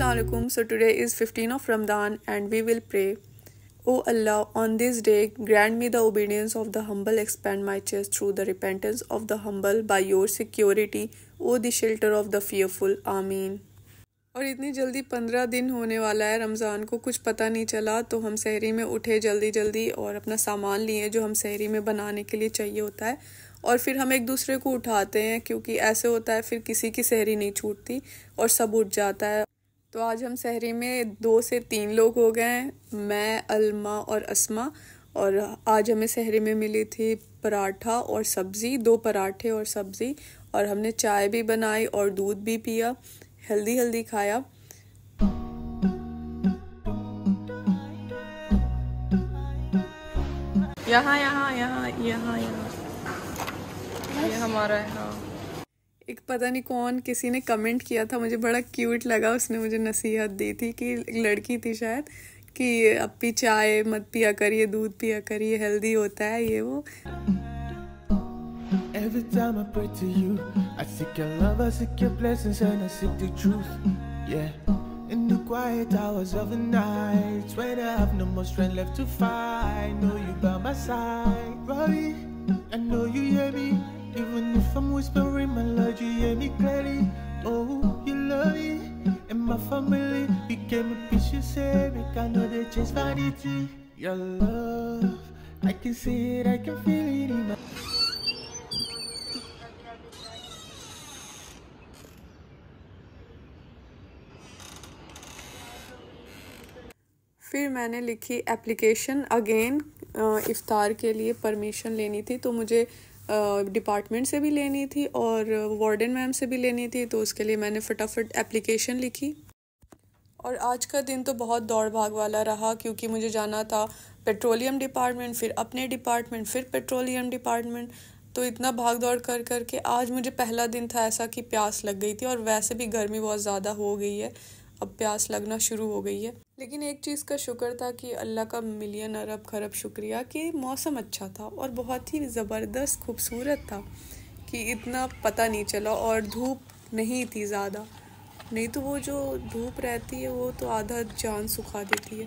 Assalamualaikum. So today is 15 of Ramadan and we will pray. O Allah, on this day, grant me the obedience of the humble, expand my chest through the repentance of the humble by your security, O the shelter of the fearful. Ameen. और इतनी जल्दी पंद्रह दिन होने वाला है रमज़ान को कुछ पता नहीं चला तो हम शहरी में उठे जल्दी जल्दी और अपना सामान लिए जो हम शहरी में बनाने के लिए चाहिए होता है और फिर हम एक दूसरे को उठाते हैं क्योंकि ऐसे होता है फिर किसी की शहरी नहीं छूटती और सब उठ जाता है तो आज हम शहरी में दो से तीन लोग हो गए हैं। मैं, अलमा और असमा। और आज हमें शहरी में मिली थी पराठा और सब्ज़ी, दो पराठे और सब्ज़ी। और हमने चाय भी बनाई और दूध भी पिया, हेल्दी हेल्दी खाया। यहाँ यहाँ यहाँ यहाँ यहाँ। ये हमारा, है। हाँ एक पता नहीं कौन किसी ने कमेंट किया था मुझे बड़ा क्यूट लगा उसने मुझे नसीहत दी थी कि लड़की थी शायद कि भी चाय मत पिया करिए दूध पिया करिए हेल्दी होता है ये वो Every time I pray to you, I seek your love, I seek your blessings, and I seek the truth. Yeah. In the quiet hours of the night, when I have no more strength left to fight, know you by my side, Robbie. I know you hear me. Even if I'm whispering my you hear me clearly. Oh, you love me. And my family became a piece you say, make I know they chase vanity. Your love, I can see it, I can feel it in my फिर मैंने लिखी application again इफ़ार के लिए permission लेनी थी तो मुझे department से भी लेनी थी और वार्डन मैम से भी लेनी थी तो उसके लिए मैंने फटाफट एप्लीकेशन लिखी। और आज का दिन तो बहुत दौड़ भाग वाला रहा, क्योंकि मुझे जाना था पेट्रोलियम डिपार्टमेंट फिर अपने डिपार्टमेंट फिर पेट्रोलियम डिपार्टमेंट तो इतना भाग दौड़ कर कर के आज मुझे पहला दिन था ऐसा कि प्यास लग गई थी और वैसे भी गर्मी बहुत ज़्यादा हो गई है। अब प्यास लगना शुरू हो गई है। लेकिन एक चीज़ का शुक्र था कि अल्लाह का मिलियन अरब खरब शुक्रिया कि मौसम अच्छा था और बहुत ही ज़बरदस्त खूबसूरत था कि इतना पता नहीं चला और धूप नहीं थी ज़्यादा। नहीं तो वो जो धूप रहती है, वो तो आधा जान सुखा देती है।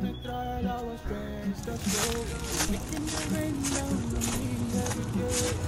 the trial I was dressed up so Making the rain down on me every day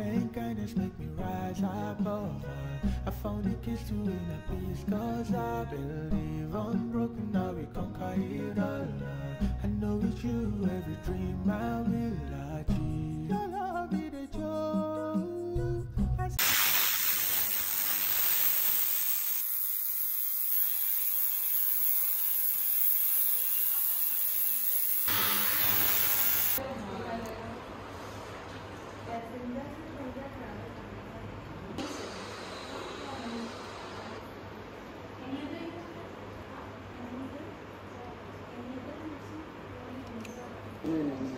and kindness make me rise above. I found the keys to inner peace, cause I believe unbroken, now we conquer it all. I know with you, every dream I will achieve. Your love be the joy. Mm.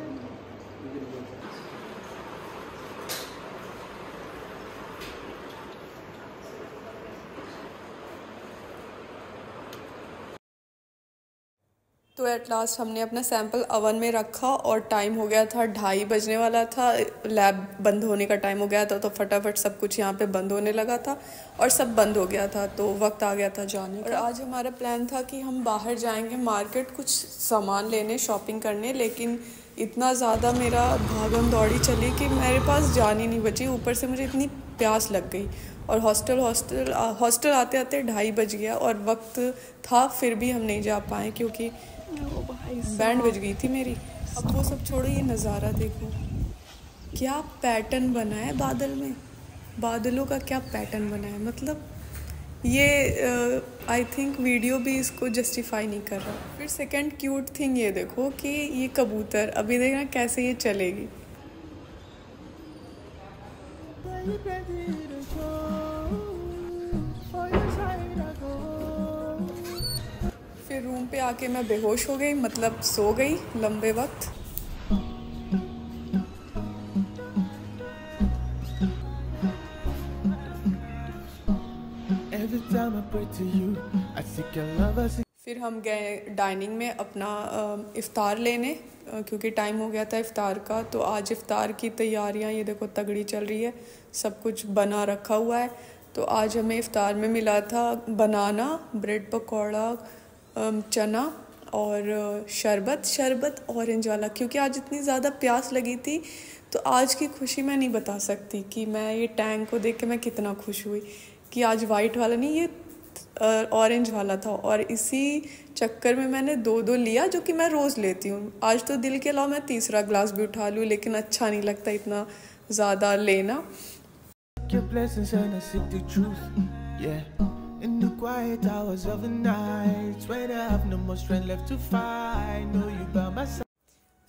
तो at last हमने अपना sample oven में रखा और time हो गया था ढाई बजने वाला था। लैब बंद होने का टाइम हो गया था तो फटाफट सब कुछ यहाँ पे बंद होने लगा था और सब बंद हो गया था तो वक्त आ गया था जाने और आज हमारा प्लान था कि हम बाहर जाएँगे मार्केट कुछ सामान लेने शॉपिंग करने, लेकिन इतना ज़्यादा मेरा भागम दौड़ी चली कि मेरे पास जान ही नहीं बची। ऊपर से मुझे इतनी प्यास लग गई और हॉस्टल हॉस्टल हॉस्टल आते आते ढाई बज गया और वक्त था, फिर भी हम नहीं जा पाए क्योंकि बैंड बज गई थी मेरी। अब वो सब छोड़ो, ये नज़ारा देखो। क्या पैटर्न बना है बादल में? बादलों का क्या पैटर्न बना है? मतलब ये आई थिंक वीडियो भी इसको जस्टिफाई नहीं कर रहा। फिर सेकंड क्यूट थिंग ये देखो कि ये कबूतर, अभी देखना कैसे ये चलेगी। आके मैं बेहोश हो गई मतलब सो गई लंबे वक्त। फिर हम गए डाइनिंग में अपना इफ़ार लेने क्योंकि टाइम हो गया था इफ़ार का तो आज इफ़ार की तैयारियाँ ये देखो तगड़ी चल रही है सब कुछ बना रखा हुआ है। तो आज हमें इफ़ार में मिला था बनाना ब्रेड पकौड़ा चना और शरबत शरबत ऑरेंज वाला, क्योंकि आज इतनी ज़्यादा प्यास लगी थी तो आज की खुशी मैं नहीं बता सकती कि मैं ये टैंक को देख के मैं कितना खुश हुई कि आज वाइट वाला नहीं, ये ऑरेंज वाला था। और इसी चक्कर में मैंने दो दो लिया जो कि मैं रोज़ लेती हूँ। आज तो दिल के अलावा मैं तीसरा ग्लास भी उठा लूँ, लेकिन अच्छा नहीं लगता इतना ज़्यादा लेना। In the quiet hours of the night When I have no more strength left to fight Know you by my side.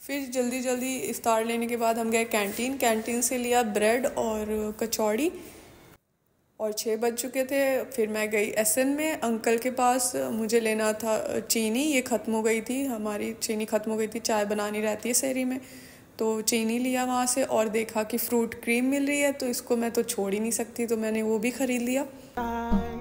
फिर जल्दी जल्दी इफ्तार लेने के बाद हम गए कैंटीन कैंटीन से लिया ब्रेड और कचौड़ी। और छः बज चुके थे फिर मैं गई एसन में. अंकल के पास मुझे लेना था चीनी ये ख़त्म हो गई थी. हमारी चीनी ख़त्म हो गई थी चाय बनानी रहती है शहरी में. तो चीनी लिया वहाँ से और देखा कि फ्रूट क्रीम मिल रही है तो इसको मैं तो छोड़ ही नहीं सकती तो मैंने वो भी ख़रीद लिया।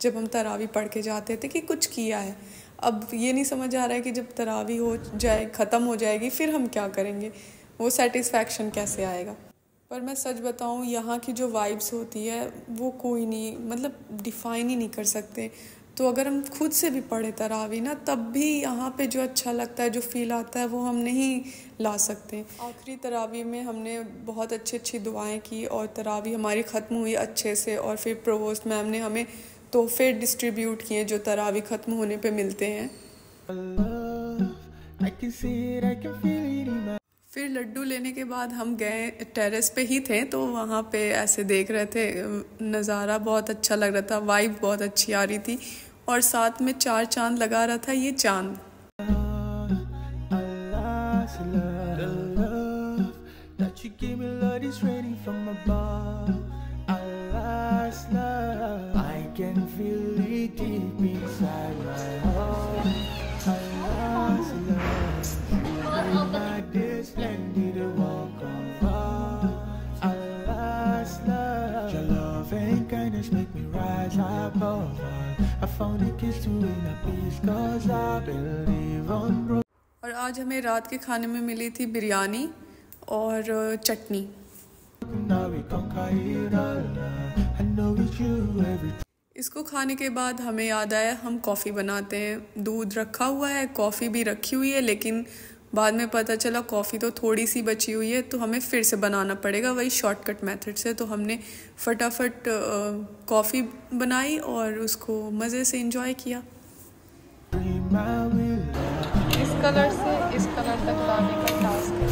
जब हम तरावी पढ़ के जाते थे कि कुछ किया है। अब ये नहीं समझ आ रहा है कि जब तरावी हो जाए, ख़त्म हो जाएगी, फिर हम क्या करेंगे? वो सेटिस्फैक्शन कैसे आएगा? पर मैं सच बताऊँ, यहाँ की जो वाइब्स होती है, वो कोई नहीं मतलब डिफ़ाइन ही नहीं कर सकते। तो अगर हम खुद से भी पढ़े तरावी ना, तब भी यहाँ पे जो अच्छा लगता है, जो फील आता है, वो हम नहीं ला सकते। आखिरी तरावी में हमने बहुत अच्छी अच्छी दुआएँ की और तरावी हमारी ख़त्म हुई अच्छे से और फिर प्रोवोस्ट मैम ने हमें तोहफे डिस्ट्रीब्यूट किए जो तरावी ख़त्म होने पे मिलते हैं। फिर लड्डू लेने के बाद हम गए टेरेस पे ही थे तो वहाँ पे ऐसे देख रहे थे नज़ारा बहुत अच्छा लग रहा था वाइब बहुत अच्छी आ रही थी, और साथ में चार चाँद लगा रहा था ये चाँद। Make me rise above और आज हमें रात के खाने में मिली थी बिरयानी और चटनी। इसको खाने के बाद हमें याद आया हम कॉफ़ी बनाते हैं। दूध रखा हुआ है कॉफ़ी भी रखी हुई है लेकिन बाद में पता चला कॉफ़ी तो थोड़ी सी बची हुई है तो हमें फिर से बनाना पड़ेगा वही शॉर्टकट मेथड से। तो हमने फटाफट कॉफ़ी बनाई और उसको मज़े से इंजॉय किया। इस कलर से इस कलर तक लाने का टास्क है।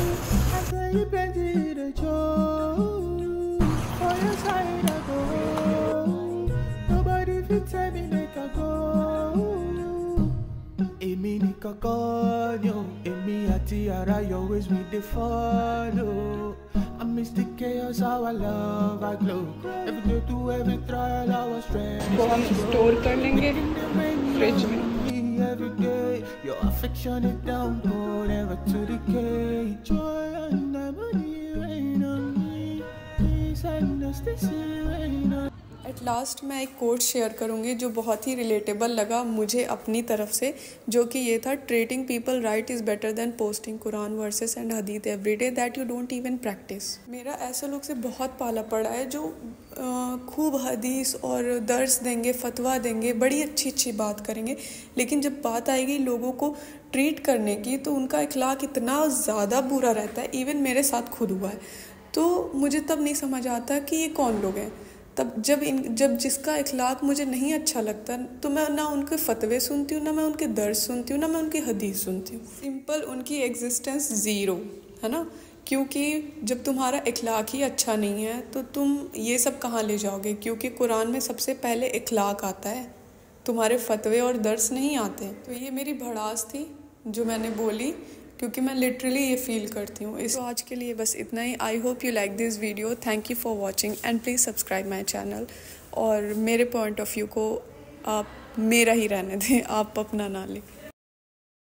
tiara, you always with the follow. I miss the chaos, how I love, I glow. Every day to every trial, I was stressed. वो हम स्टोर कर लेंगे फ्रिज में Every day, your affection is downpour, never to decay. Joy and harmony rain on me. Peace and ecstasy rain on eight Last मैं एक coat share करूँगी जो बहुत ही रिलेटेबल लगा मुझे अपनी तरफ़ से, जो कि ये था treating people right is better than posting Quran verses and hadith every day that you don't even practice मेरा ऐसे लोग से बहुत पाला पड़ा है जो खूब हदीस और दर्स देंगे, फतवा देंगे, बड़ी अच्छी अच्छी बात करेंगे। लेकिन जब बात आएगी लोगों को ट्रीट करने की तो उनका इखलाक इतना ज़्यादा बुरा रहता है इवन मेरे साथ खुद हुआ है। तो मुझे तब नहीं समझ आता कि ये कौन लोग हैं। तब जब इन, जब जिसका इखलाक मुझे नहीं अच्छा लगता तो मैं ना उनके फतवे सुनती हूँ, ना मैं उनके दर्द सुनती हूँ, ना मैं उनकी हदीस सुनती हूँ। सिंपल उनकी एग्जिस्टेंस ज़ीरो है ना? क्योंकि जब तुम्हारा इखलाक ही अच्छा नहीं है तो तुम ये सब कहाँ ले जाओगे? क्योंकि कुरान में सबसे पहले इखलाक आता है, तुम्हारे फतवे और दर्स नहीं आते। तो ये मेरी भड़ास थी, जो मैंने बोली क्योंकि मैं लिटरली ये फील करती हूँ। इस तो आज के लिए बस इतना ही। I hope you like this video thank you for watching and please subscribe my channel और मेरे पॉइंट ऑफ़ व्यू को आप मेरा ही रहने दें। आप अपना ना लें।